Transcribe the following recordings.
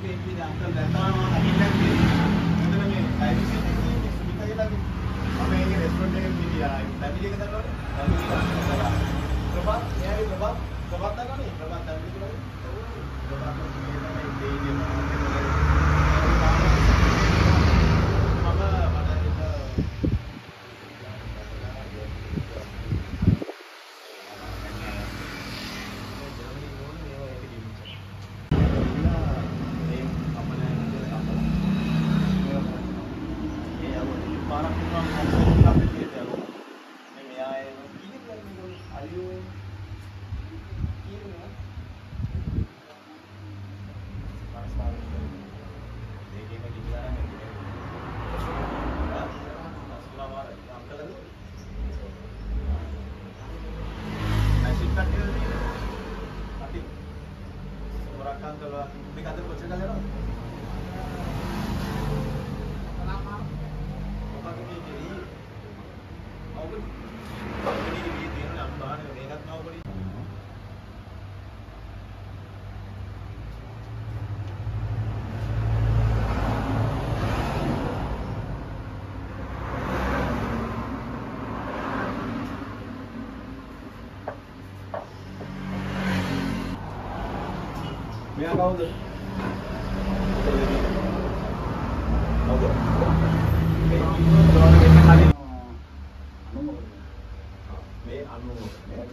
අපේ ඉන්නේ අන්කල් දැක්කාම හිතන්නේ මෙතන මේ ඩයිවිසින් එකේ මේ සුමිතා කියලාගේ මම ඒකේ රෙස්ටොරන්ට් එකේ ගියා ෆැමිලි එක දන්නවනේ මෙයා කවුද? කවුද? මේ ඉන්නවද වෙන්න කලින් මේ අනු මේ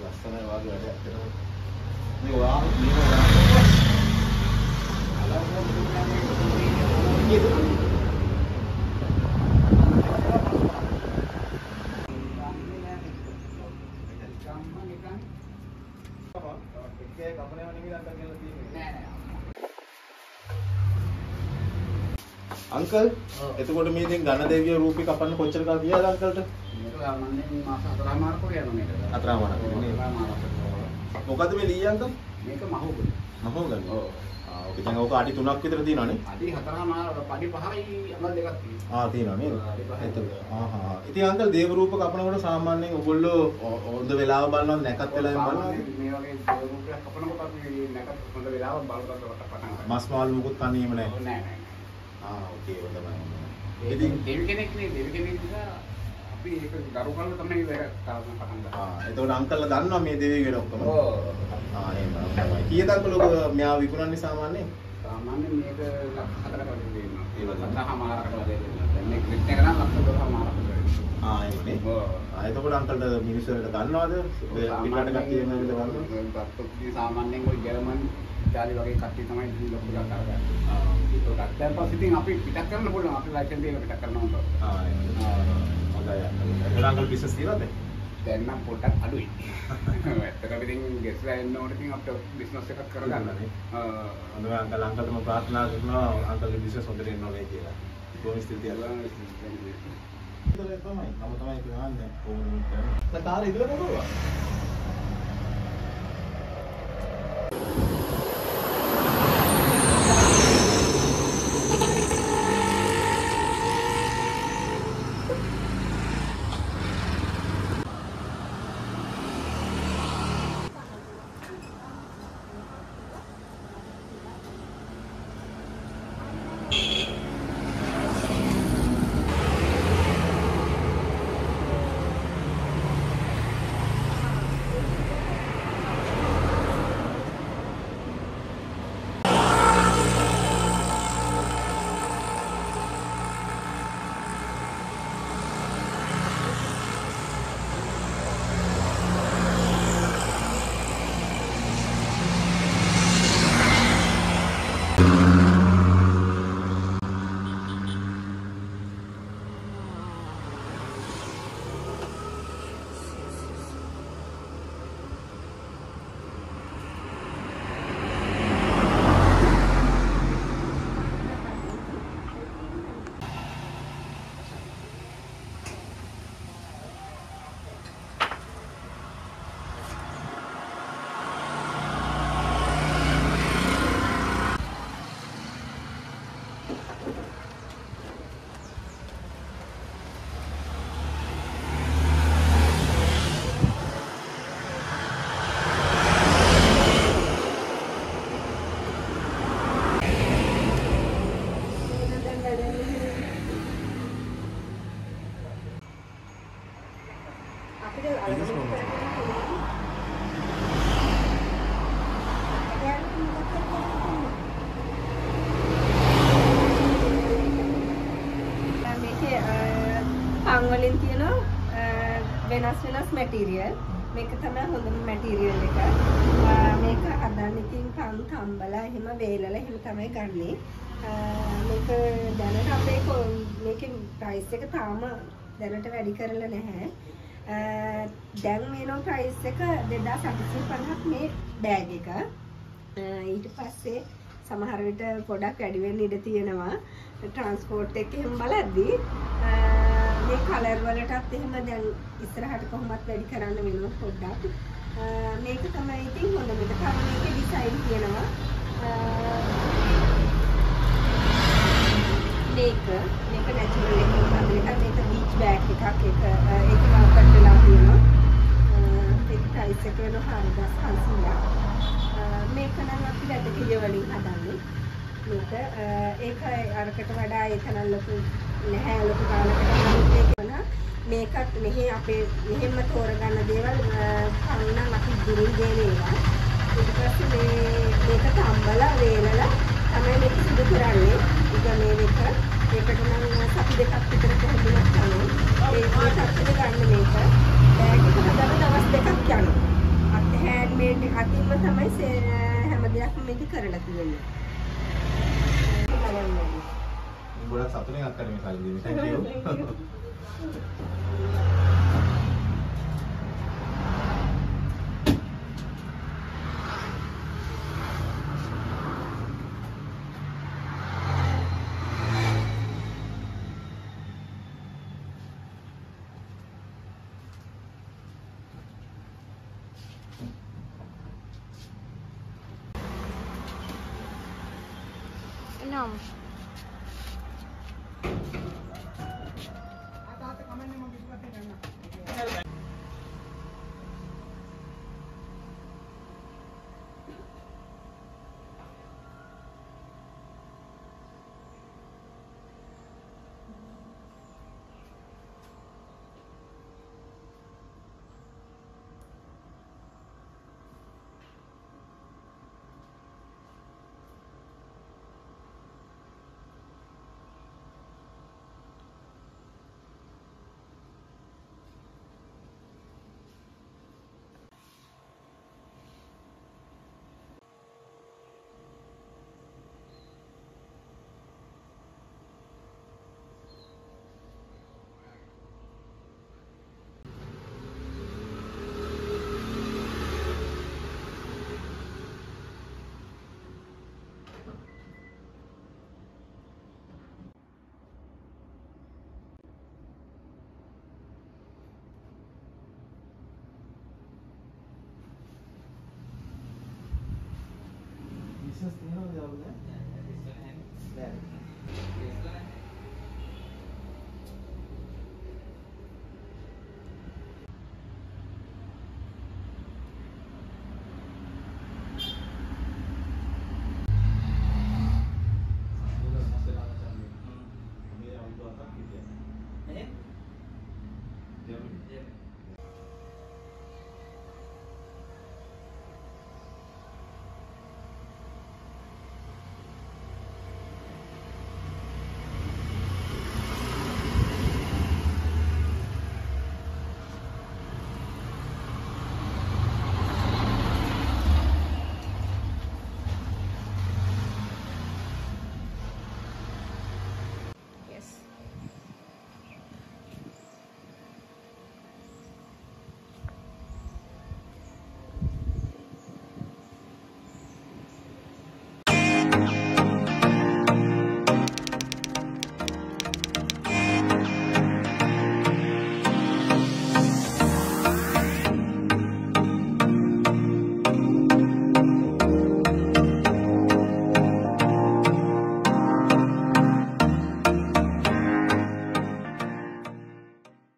ලස්සනයි වාගේ වැඩ ඇත්තටම. මේ වාහන තියෙනවා. එකේ කපනේම නෙමෙයි අන්ට කියලා තියෙන්නේ. අංකල් එතකොට මේ දැන් ඝන දෙවිය රූපේ කපන්න කොච්චර කාල ගියාද අංකල්ට? නේ. මොකද්ද මේ ලී අංකල්? මේක මහෝගල. මහෝගල්. ආ දැන් ඕක අඩි 3ක් විතර තියෙනවනේ. අඩි හතරමාර පඩි පහයි අඟල් දෙකක් තියෙනවා. ආ තියෙනවා නේද? අඩි. එතකොට ආහා. ඉතින් අංකල් දේව රූප කපනකොට සාමාන්‍යයෙන් ඔයගොල්ලෝ හොඳ වෙලාව බලනවා නැකත් වෙලාවෙන් බලනවා. මේ වගේ දේවරූපයක් කපනකොට අපි නැකත් හොඳ වෙලාවක් බලකට පටන් ගන්නවා. මස් මාළු මුකුත් කන්නේම නැහැ. නෑ නෑ. ආ හොඳයි. ඉතින් ඉතින් දෙවි කෙනෙක් නේ දෙවි කෙනෙක් නිසා අපි ඒක ගරු කරලා තමයි වැඩ කරන්න පටන් ගන්නේ. ආ එතකොට අංකල්ලා දන්නවා මේ දෙවිය ගැන ඔක්කොම. ඔව්. ආ එහෙම තමයි. කීයද අංකල් ඔබ මෙයා විකුණන්නේ සාමාන්‍යයෙන්? සාමාන්‍යයෙන් මේක ලක්ෂ හතරකට වගේ දෙනවා. ඒ වගේ. ලක්ෂමාරකට වගේ දෙනවා. දැන් මේ ක්ලික් එක නම් ලක්ෂ 12මාරකට වෙනවා. ආ එහෙමනේ. ඔව්. ආ එතකොට අංකල්ට මිනිස්සු වලට දන්නවද? පිටරට කට්ටිය එනවද ගන්න? ගත්තොත් සාමාන්‍යයෙන් ඔය ජර්මන් ඉතාලි වගේ කට්ටිය තමයි ලොකු එකක් අරගන්නේ. ආ ඒකට දැන් පස්සේ ඉතින් අපි පිටක් කරන්න පුළුවන්. අපි ලයිසන්ස් දීලා පිටක් කරනවා උන්ට. ආ. හොඳයි අංකල් බිස්නස් තියනවද? දැන් නම් පොඩ්ඩක් අඩුයි. ඇත්තටම ඉතින් ගෙස්ලා එන්න ඕනේ ඉතින් අපිට බිස්නස් එකක් කරගන්න. කරගන්නනේ. ආ හොඳයි අංකල් අංකල්ට මම ප්‍රාර්ථනා කරනවා අංකල්ගේ බිස්නස් හොඳට එන්න ඕනේ කියලා. කොහොමද ස්ථිතිය? තමයි. මම තමයි කියන්නේ කොහොමද කරන්නේ. Business promotion. මේකේ පන් වලින් තියෙන වෙනස් වෙනස් මැටීරියල් මේක තමයි හොඳම මැටීරියල් එක. මේක අදන් ඉතින් පන් තම්බලා එහෙම වේලලා එහෙම තමයි ගන්නෙ. මේක දැනට අපේ මේකේ ප්‍රයිස් එක තාම දැනට වැඩි කරලා නැහැ. දැන් මේනෝ ප්‍රයිස් එක 2850ක් මේ බෑග් එක. ආ, ඊට පස්සේ සමහර විට පොඩක් වැඩි වෙන්න ඉඩ තියෙනවා. ට්‍රාන්ස්පෝර්ට් එක එහෙම බලද්දී ආ, මේ කලර් වලටත් එහෙම දැන් ඉස්සරහට කොහොමත් වැඩි කරන්න වෙනවා පොඩ්ඩක්. ආ, මේක තමයි ඉතින් හොඳම එක. තව මේකේ ඩිසයින් තියෙනවා. ආ, මේක මේක නැචරල් එකක්. හදන එකක් මේක බීච් බෑග් එකක්. ඒක ආ, ඒක මාකට් වෙලා තියෙනවා. ආ, ඒක ප්‍රයිස් එක වෙනවා 4500ක් ආ, මේක නම් අපි වැද කිලිය වලින් හදන්නේ. මේක ආ, ඒක අරකට වඩා ඒක නම් ලොකු නැහැ ලොකු කාලයකට ඒක වුණා මේකත් මෙහි අපේ මෙහෙම තෝරගන්න දේවල් කවුනම් අපි දුරින් දෙන ඒවා ඊට පස්සේ මේ මේක තම්බලා වේලලා තමයි මේක සිදු කරන්නේ. ඉතින් මේ දෙක ඒකට නම් සති දෙකක් විතර කොහොමද තමයි ඒ මේ සතිය ගන්න මේක. බෑග් එක හදන්න දවස් දෙකක් යනවා. අත් හෑන්ඩ් මේඩ් අතින්ම තමයි හැම දෙයක්ම මේක කරලා තියෙන්නේ. ගොඩක් සතුටින් අත්කරේ මේ දෙන්නේ. Thank you. Não. Business තියෙනවද දවල්ද? නෑ.